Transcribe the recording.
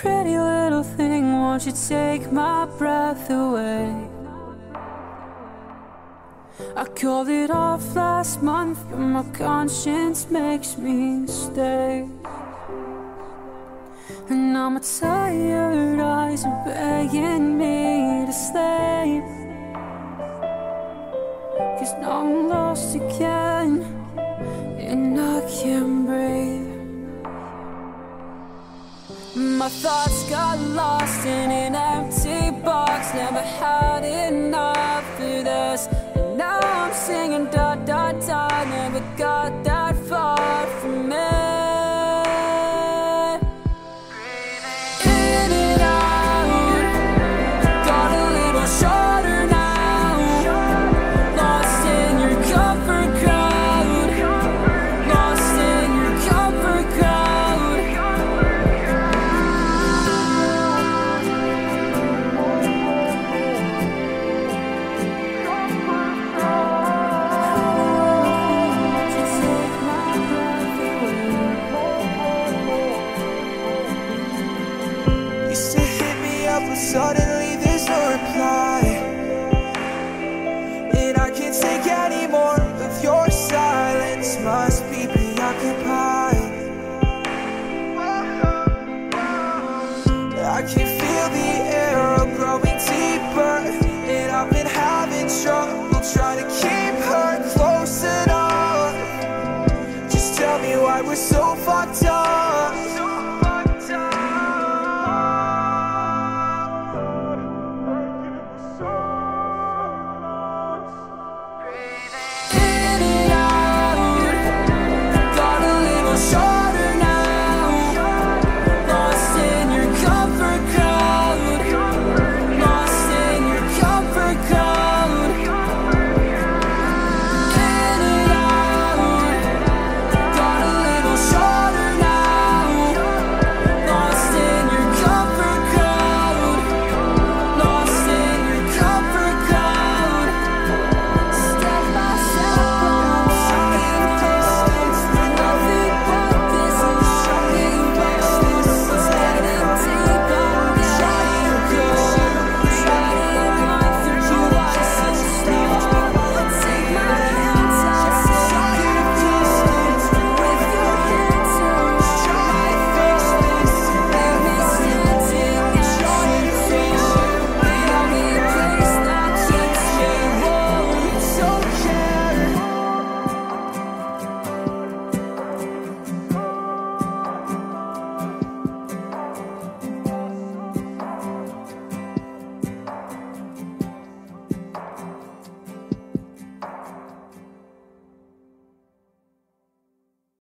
Pretty little thing, won't you take my breath away? I called it off last month, but my conscience makes me stay. And now my tired eyes are begging me to sleep. Cause now I'm lost again, My thoughts got lost in an empty box, never had enough of this. And now I'm singing da da da, never got that is reply. And I can't take any more of your silence. Must be preoccupied. I can feel the air growing deeper. And I've been having trouble trying to keep her close enough. Just tell me why we're so far apart.